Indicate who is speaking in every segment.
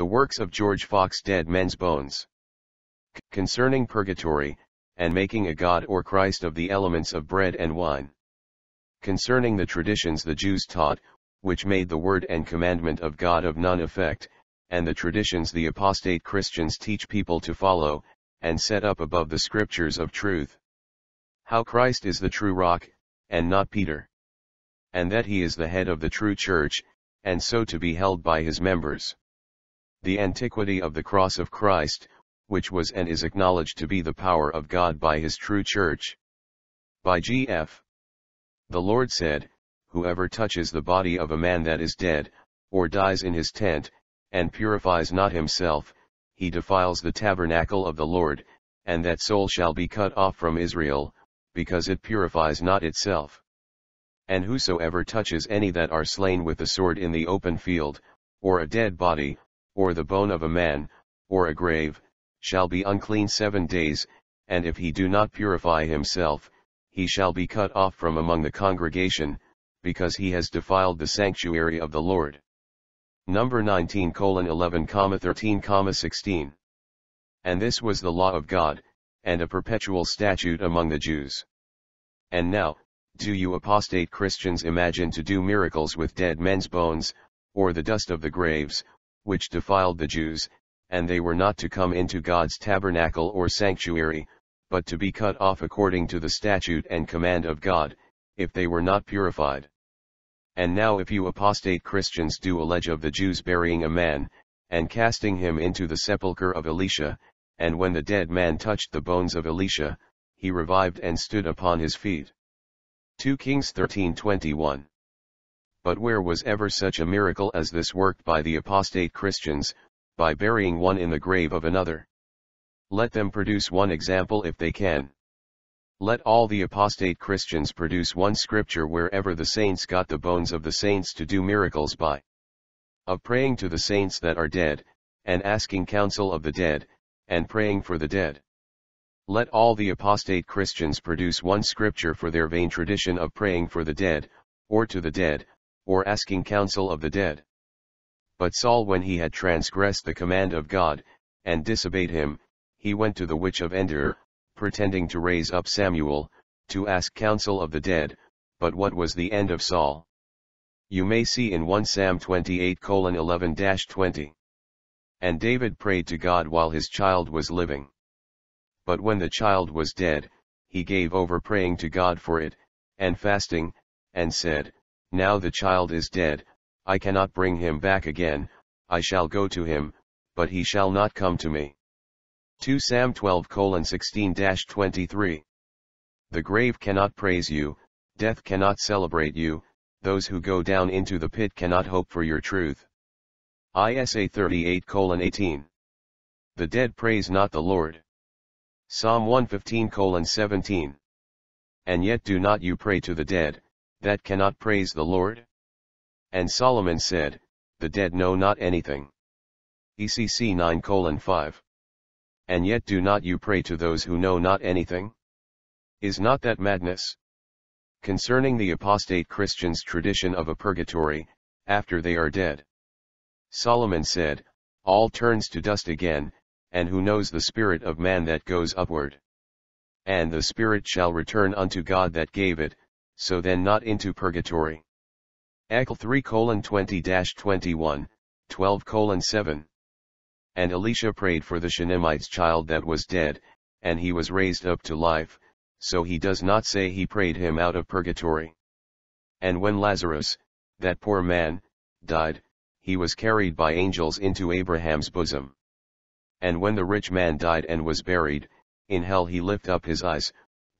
Speaker 1: The works of George Fox Dead Men's Bones. C concerning Purgatory, and making a God or Christ of the elements of bread and wine. Concerning the traditions the Jews taught, which made the word and commandment of God of none effect, and the traditions the apostate Christians teach people to follow, and set up above the scriptures of truth. How Christ is the true rock, and not Peter. And that he is the head of the true church, and so to be held by his members. The antiquity of the cross of Christ, which was and is acknowledged to be the power of God by his true church. By G.F. The Lord said, Whoever touches the body of a man that is dead, or dies in his tent, and purifies not himself, he defiles the tabernacle of the Lord, and that soul shall be cut off from Israel, because it purifies not itself. And whosoever touches any that are slain with the sword in the open field, or a dead body, or the bone of a man, or a grave, shall be unclean seven days, and if he do not purify himself, he shall be cut off from among the congregation, because he has defiled the sanctuary of the Lord. Number 19 colon 11 13 16. And this was the law of God, and a perpetual statute among the Jews. And now, do you apostate Christians imagine to do miracles with dead men's bones, or the dust of the graves, which defiled the Jews, and they were not to come into God's tabernacle or sanctuary, but to be cut off according to the statute and command of God, if they were not purified. And now if you apostate Christians do allege of the Jews burying a man, and casting him into the sepulchre of Elisha, and when the dead man touched the bones of Elisha, he revived and stood upon his feet. 2 Kings 13:21. But where was ever such a miracle as this worked by the apostate Christians, by burying one in the grave of another. Let them produce one example if they can. Let all the apostate Christians produce one scripture wherever the saints got the bones of the saints to do miracles by. Of praying to the saints that are dead, and asking counsel of the dead, and praying for the dead. Let all the apostate Christians produce one scripture for their vain tradition of praying for the dead, or to the dead, or asking counsel of the dead. But Saul when he had transgressed the command of God, and disobeyed him, he went to the witch of Endor, pretending to raise up Samuel, to ask counsel of the dead, but what was the end of Saul? You may see in 1 Sam 28 11-20. And David prayed to God while his child was living. But when the child was dead, he gave over praying to God for it, and fasting, and said, Now the child is dead, I cannot bring him back again, I shall go to him, but he shall not come to me. 2 Sam 12 16 23. The grave cannot praise you, death cannot celebrate you, those who go down into the pit cannot hope for your truth. ISA 38 18. The dead praise not the Lord. Psalm 115 17. And yet do not you pray to the dead, that cannot praise the Lord? And Solomon said, The dead know not anything. ECC 9 5. And yet do not you pray to those who know not anything? Is not that madness? Concerning the apostate Christians' tradition of a purgatory, after they are dead. Solomon said, All turns to dust again, and who knows the spirit of man that goes upward? And the spirit shall return unto God that gave it, so then not into purgatory. Eccle 3 20 21, 12 7. And Elisha prayed for the Shunammite's child that was dead, and he was raised up to life, so he does not say he prayed him out of purgatory. And when Lazarus, that poor man, died, he was carried by angels into Abraham's bosom. And when the rich man died and was buried, in hell he lift up his eyes,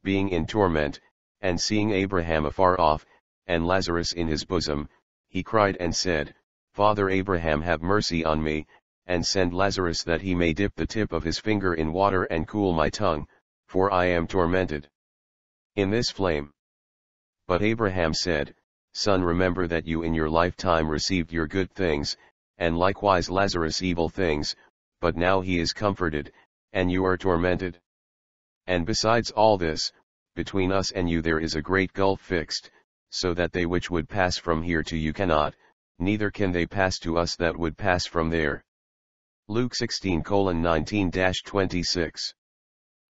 Speaker 1: being in torment, and seeing Abraham afar off, and Lazarus in his bosom, he cried and said, Father Abraham have mercy on me, and send Lazarus that he may dip the tip of his finger in water and cool my tongue, for I am tormented. In this flame. But Abraham said, Son remember that you in your lifetime received your good things, and likewise Lazarus evil things, but now he is comforted, and you are tormented. And besides all this, between us and you there is a great gulf fixed, so that they which would pass from here to you cannot, neither can they pass to us that would pass from there. Luke 16 19 26.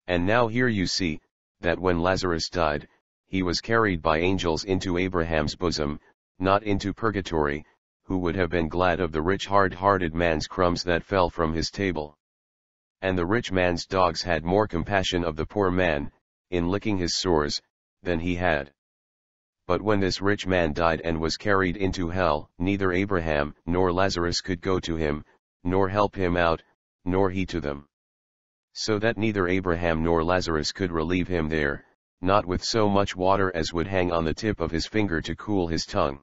Speaker 1: And now here you see, that when Lazarus died, he was carried by angels into Abraham's bosom, not into purgatory, who would have been glad of the rich hard-hearted man's crumbs that fell from his table. And the rich man's dogs had more compassion of the poor man, in licking his sores, than he had. But when this rich man died and was carried into hell, neither Abraham nor Lazarus could go to him, nor help him out, nor he to them. So that neither Abraham nor Lazarus could relieve him there, not with so much water as would hang on the tip of his finger to cool his tongue.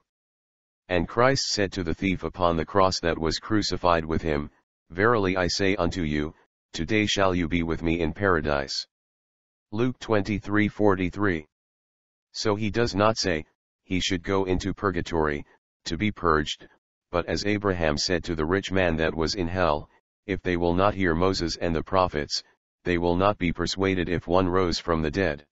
Speaker 1: And Christ said to the thief upon the cross that was crucified with him, Verily I say unto you, today shall you be with me in paradise. Luke 23:43. So he does not say, he should go into purgatory, to be purged, but as Abraham said to the rich man that was in hell, if they will not hear Moses and the prophets, they will not be persuaded if one rose from the dead.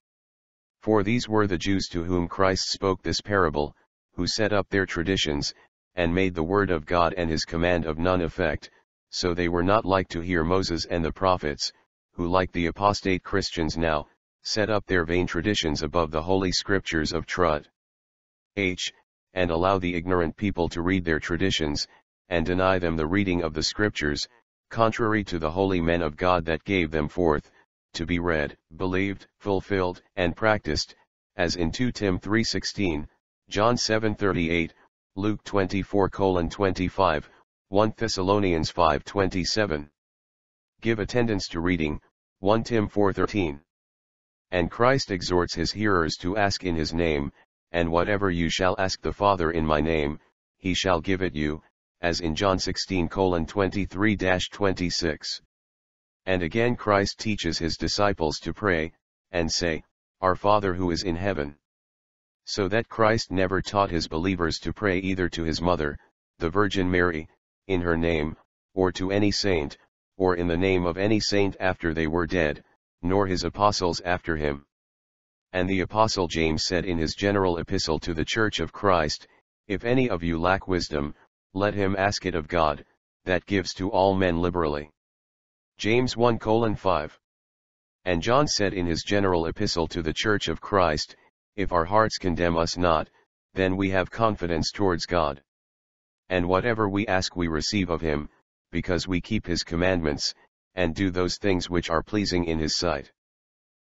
Speaker 1: For these were the Jews to whom Christ spoke this parable, who set up their traditions, and made the word of God and his command of none effect, so they were not like to hear Moses and the prophets, who like the apostate Christians now, set up their vain traditions above the holy scriptures of Trud. H and allow the ignorant people to read their traditions, and deny them the reading of the scriptures, contrary to the holy men of God that gave them forth, to be read, believed, fulfilled, and practiced, as in 2 Tim 3.16, John 7.38, Luke 24:25, 1 Thessalonians 5.27. Give attendance to reading, 1 Tim 4.13. And Christ exhorts his hearers to ask in his name, and whatever you shall ask the Father in my name, he shall give it you, as in John 16 23-26. And again Christ teaches his disciples to pray, and say, Our Father who is in heaven. So that Christ never taught his believers to pray either to his mother, the Virgin Mary, in her name, or to any saint, or in the name of any saint after they were dead, nor his apostles after him. And the Apostle James said in his general epistle to the Church of Christ, If any of you lack wisdom, let him ask it of God, that gives to all men liberally. James 1 5. And John said in his general epistle to the Church of Christ, If our hearts condemn us not, then we have confidence towards God. And whatever we ask we receive of him, because we keep his commandments, and do those things which are pleasing in his sight.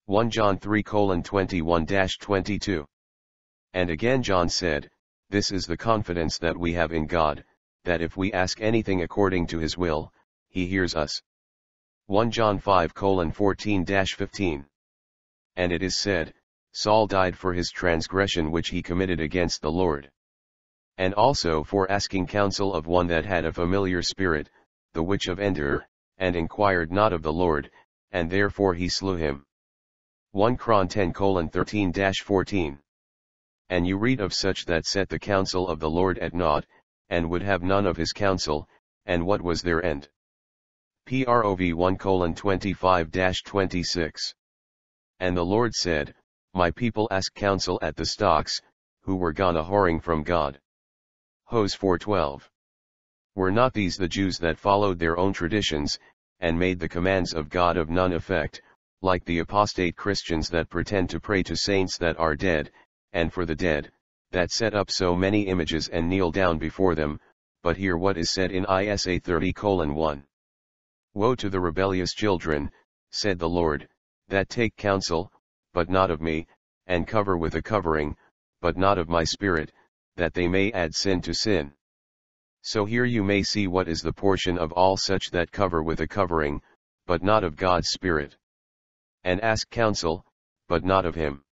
Speaker 1: 1 John 3 21-22. And again John said, This is the confidence that we have in God, that if we ask anything according to his will, he hears us. 1 John 5 14-15. And it is said, Saul died for his transgression which he committed against the Lord. And also for asking counsel of one that had a familiar spirit, the witch of Endor, and inquired not of the Lord, and therefore he slew him. 1 Chron 10 13 14. And you read of such that set the counsel of the Lord at naught, and would have none of his counsel, and what was their end? Prov 1 25 26. And the Lord said, My people ask counsel at the stocks, who were gone a whoring from God. Hos 412. Were not these the Jews that followed their own traditions, and made the commands of God of none effect, like the apostate Christians that pretend to pray to saints that are dead, and for the dead, that set up so many images and kneel down before them, but hear what is said in Isa 30 1. Woe to the rebellious children, said the Lord, that take counsel, but not of me, and cover with a covering, but not of my spirit, that they may add sin to sin. So here you may see what is the portion of all such that cover with a covering, but not of God's Spirit and ask counsel, but not of him.